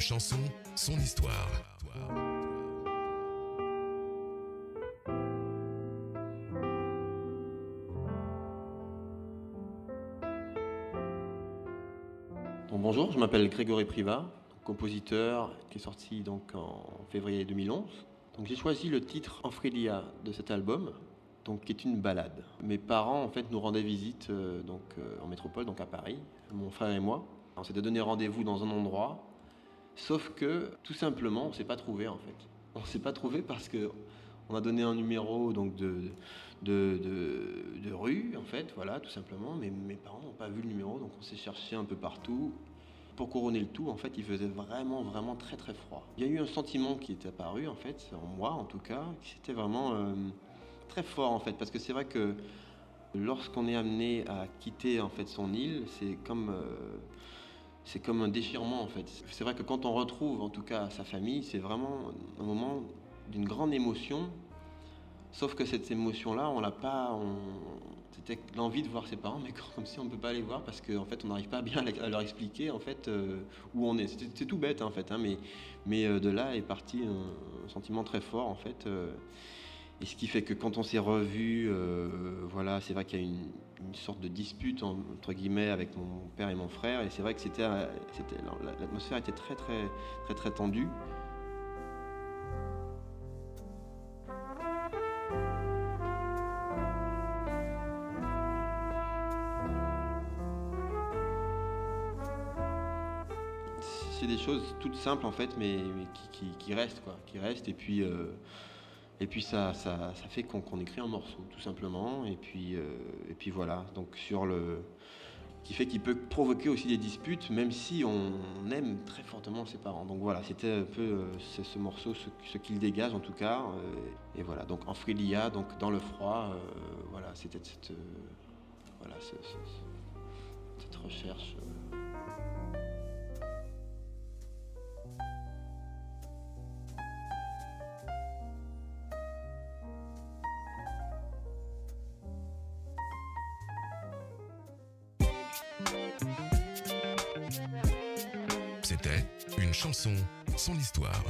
Chanson, son histoire. bonjour, je m'appelle Grégory Privat, compositeur qui est sorti donc en février 2011. Donc j'ai choisi le titre Enfrélia de cet album, donc qui est une balade. Mes parents en fait nous rendaient visite euh, donc euh, en métropole, donc à Paris, mon frère et moi. On s'était donné rendez-vous dans un endroit, sauf que tout simplement on s'est pas trouvé en fait. On s'est pas trouvé parce que on a donné un numéro donc de, de, de, rue en fait, voilà tout simplement. Mais mes parents n'ont pas vu le numéro, donc on s'est cherché un peu partout pour couronner le tout, en fait, il faisait vraiment, vraiment très, très froid. Il y a eu un sentiment qui est apparu, en fait, en moi en tout cas, qui était vraiment euh, très fort, en fait, parce que c'est vrai que lorsqu'on est amené à quitter, en fait, son île, c'est comme... Euh, c'est comme un déchirement en fait. C'est vrai que quand on retrouve en tout cas sa famille, c'est vraiment un moment d'une grande émotion Sauf que cette émotion-là, on l'a pas. C'était l'envie de voir ses parents, mais comme si on ne peut pas les voir parce qu'en fait, on n'arrive pas bien à leur expliquer en fait euh, où on est. C'est tout bête en fait, hein, mais, mais euh, de là est parti un, sentiment très fort en fait. Euh, et ce qui fait que quand on s'est revu, voilà, c'est vrai qu'il y a une, une, sorte de dispute entre guillemets avec mon père et mon frère, et c'est vrai que c'était, l'atmosphère était très très très très tendue. c'est des choses toutes simples en fait, mais, qui, restent quoi, qui restent. Et puis, euh, et puis ça, ça, fait qu'on écrit un morceau tout simplement. Et puis, euh, et puis voilà. Donc sur le qui fait qu'il peut provoquer aussi des disputes, même si on aime très fortement ses parents. Donc voilà, c'était un peu euh, ce morceau, ce, qu'il dégage en tout cas. et voilà, donc en frilia, donc dans le froid, voilà, c'était cette, voilà, cette recherche. C'était une chanson, son histoire.